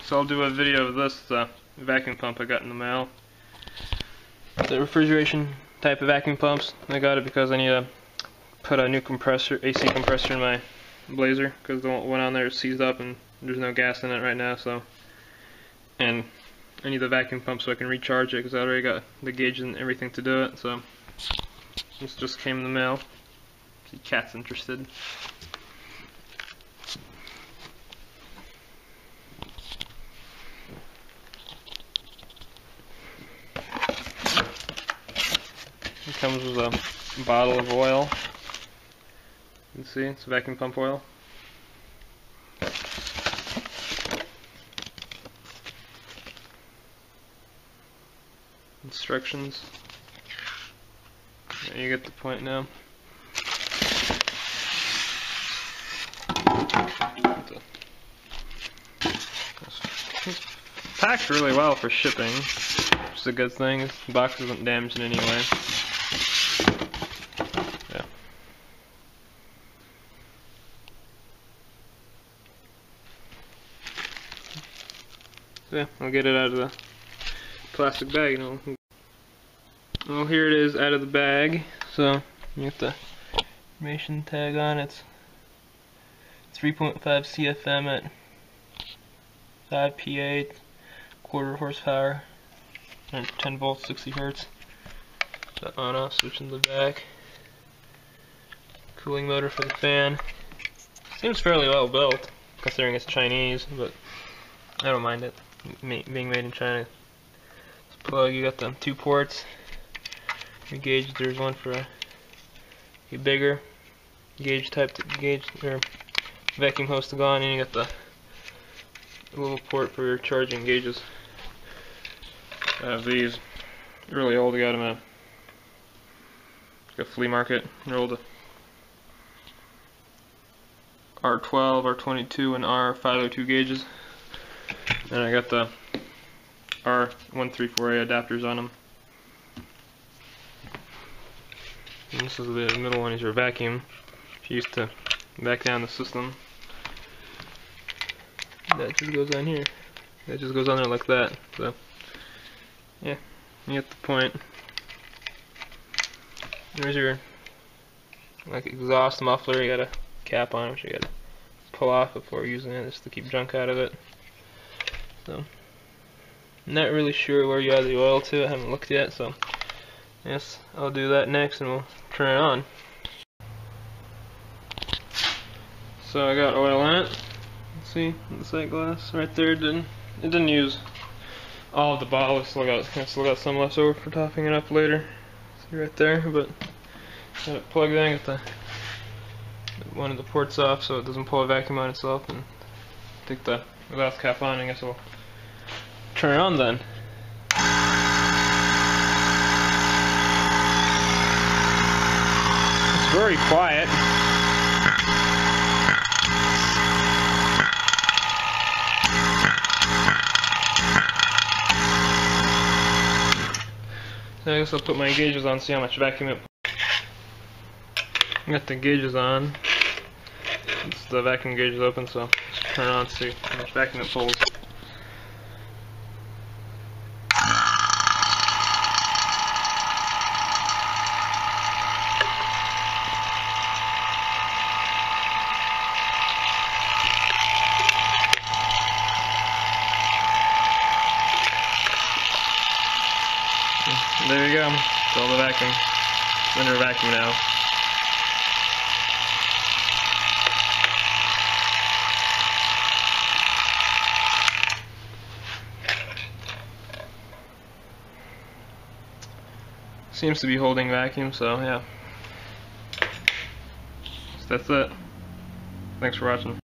So I'll do a video of this uh, vacuum pump I got in the mail. The refrigeration type of vacuum pumps. I got it because I need to put a new compressor, AC compressor in my Blazer because the one on there is seized up and there's no gas in it right now. So, and I need the vacuum pump so I can recharge it because I already got the gauge and everything to do it. So this just came in the mail. See, cat's interested. Comes with a bottle of oil. You see it's vacuum pump oil. Instructions. You get the point now. It's packed really well for shipping, which is a good thing. The box isn't damaged in any way. Yeah, I'll get it out of the plastic bag I'll well, here it is out of the bag. So, you have the information tag on it. 3.5 CFM at 5 PA, quarter horsepower, and 10 volts, 60 hertz. The on off switch in the back. Cooling motor for the fan. Seems fairly well built, considering it's Chinese, but I don't mind it being made in China. This plug, you got the two ports, your gauge, there's one for a, a bigger gauge type gauge or vacuum hose to go on, and you got the little port for your charging gauges. I have these really old. I got them at a flea market. They're old. R12, R22, and R502 gauges. And I got the R134A adapters on them. And this is the middle one is your vacuum. You used to back down the system. That just goes on here. That just goes on there like that. So yeah, you get the point. There's your like exhaust muffler, you got a cap on it which you gotta pull off before using it just to keep junk out of it. So not really sure where you add the oil to, I haven't looked yet, so Yes, I'll do that next and we'll turn it on. So I got oil in it. See the sight glass right there. Didn't it didn't use all of the bottle. Still got I still got some left over for topping it up later. See right there, but got it plugged in. Got the one of the ports off so it doesn't pull a vacuum on itself, and take the glass cap on. I guess we'll turn it on then. It's very quiet. I guess I'll put my gauges on, see how much vacuum it Got the gauges on. It's the vacuum gauge is open, so turn on to much vacuum it pulls. There you go. It's all the vacuum. Under vacuum now. Seems to be holding vacuum, so yeah. So that's it. Thanks for watching.